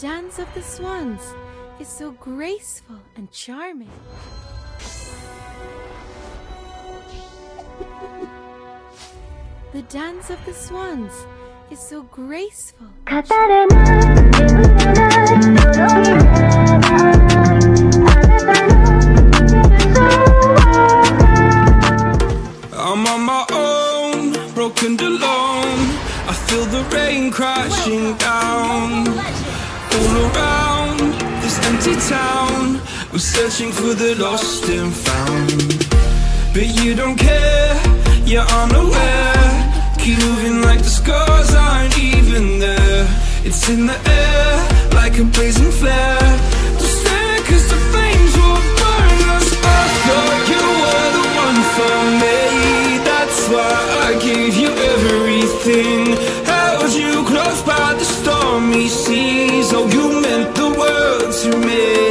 dance of the swans is so graceful and charming. The dance of the swans is so graceful. and 語れない眠れない届けれないあ Town, I'm searching for the lost and found. But you don't care, you're unaware. Keep moving like the scars aren't even there. It's in the air, like a blazing flare. Just stare, cause the flames will burn us. I thought you were the one for me. That's why I gave you everything. Held you close by the stormy seas. Oh, you to me.